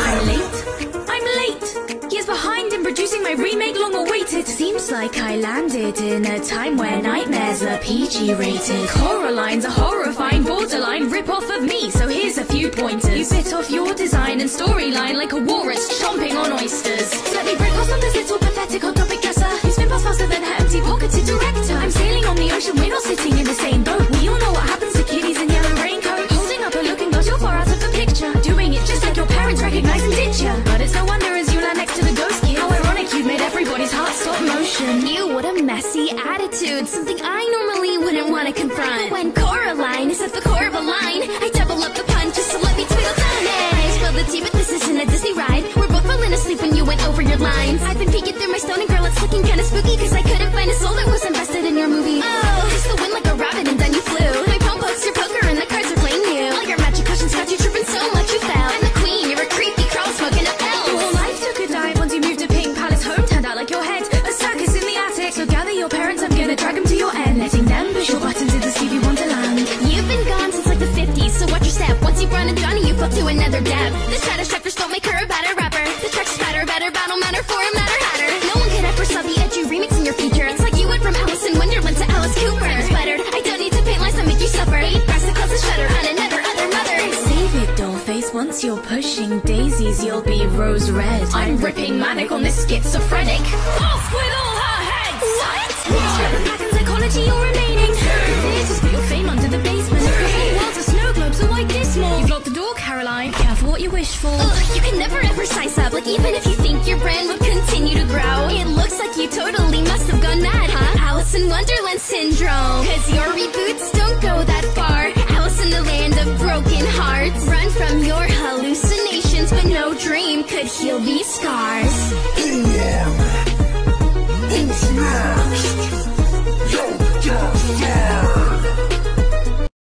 I'm late. I'm late. He is behind in producing my remake, long awaited. Seems like I landed in a time where nightmares are PG rated. Coraline's a horrifying borderline rip off of me, so here's a few pointers. You bit off your design and storyline like a walrus chomping on oysters. Let me break off on attitude. Something I normally wouldn't want to confront. But when Coraline is at the core of a line, I double up the pun just to let me twiddle it. I spill the tea, but this isn't a Disney ride. We're both falling asleep when you went over your lines. I've been peeking through my stone and girl, it's looking kinda spooky, cause I couldn't find a soul that was been gone since like the 50s, so watch your step. Once you run a Johnny, you fall to another depth. The shadow strikers don't make her a better rapper. The track's better, better battle matter for a matter hatter. No one could ever saw the edgy remix in your feature. It's like you went from Alice in Wonderland to Alice Cooper. I'm sputtered. I don't need to paint lines that make you suffer. Eight brassicles and shudder on another other mother. Save it, dollface. Once you're pushing daisies, you'll be rose red. I'm ripping manic on this schizophrenic. Off with You. Ugh, you can never ever size up. Like even if you think your brand will continue to grow, it looks like you totally must have gone mad, huh? Alice in Wonderland syndrome. Cause your reboots don't go that far. Alice in the land of broken hearts. Run from your hallucinations, but no dream could heal these scars. Intimacy.